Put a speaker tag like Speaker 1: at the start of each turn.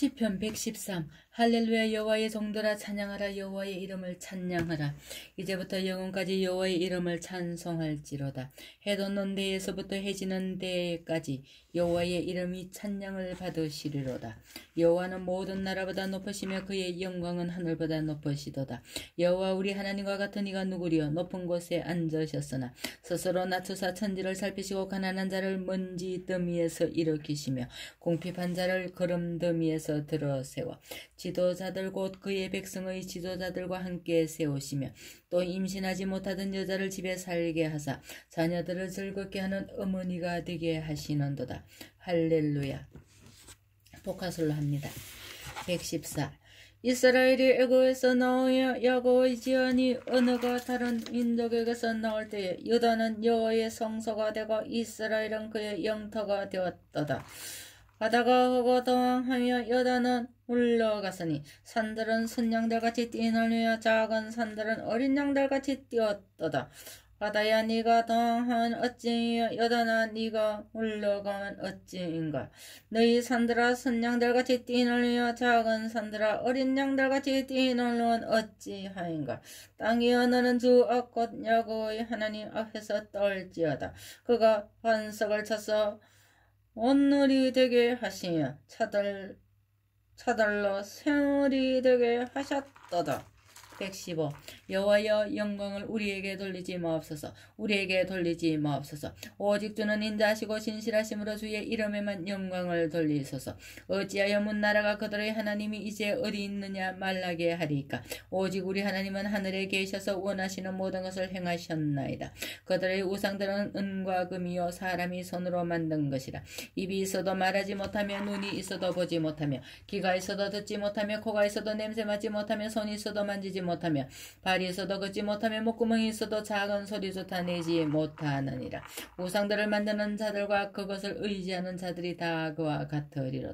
Speaker 1: 시편 113 할렐루야 여호와의 종들아 찬양하라 여호와의 이름을 찬양하라. 이제부터 영원까지 여호와의 이름을 찬송할지로다. 해 돋는 데에서부터 해지는 데까지 여호와의 이름이 찬양을 받으시리로다. 여호와는 모든 나라보다 높으시며 그의 영광은 하늘보다 높으시도다. 여호와 우리 하나님과 같은 이가 누구리요? 높은 곳에 앉으셨으나 스스로 낮추사 천지를 살피시고 가난한 자를 먼지 더미에서 일으키시며 공핍한 자를 걸음 더미에서 들어 세워 지도자들 곧 그의 백성의 지도자들과 함께 세우시며 또 임신하지 못하던 여자를 집에 살게 하사 자녀들을 즐겁게 하는 어머니가 되게 하시는도다. 할렐루야. 복화술로 합니다. 114 이스라엘이 애고에서 나오여 야고의 지연이 어느가 다른 민족에게서 나올 때에 유다는 여호와의 성소가 되고 이스라엘은 그의 영토가 되었도다. 바다가 허고 당하며 여다는 물러갔으니 산들은 순양들같이 뛰놀며 작은 산들은 어린 양들같이 뛰었도다. 바다야 네가 당한 어찌여 여다나 네가 물러가면 어찌인가? 너희 산들아 순양들같이 뛰놀며 작은 산들아 어린 양들같이 뛰놀면 어찌하인가? 땅이여 너는 주 앞곧 야고의 하나님 앞에서 떨지어다. 그가 반석을 쳐서 온누리 되게 하시며 차들, 차달러 생을이 되게 하셨도다. 115 여호와여 영광을 우리에게 돌리지 마옵소서. 우리에게 돌리지 마옵소서. 오직 주는 인자하시고 신실하심으로 주의 이름에만 영광을 돌리소서. 어찌하여 문 나라가 그들의 하나님이 이제 어디 있느냐 말라게 하리까? 오직 우리 하나님은 하늘에 계셔서 원하시는 모든 것을 행하셨나이다. 그들의 우상들은 은과 금이요 사람이 손으로 만든 것이라. 입이 있어도 말하지 못하며 눈이 있어도 보지 못하며 귀가 있어도 듣지 못하며 코가 있어도 냄새 맡지 못하며 손이 있어도 만지지 못하며 발이 있어도 걷지 못하며 목구멍이 있어도 작은 소리조차 내지 못하느니라. 우상들을 만드는 자들과 그것을 의지하는 자들이 다 그와 같으리로다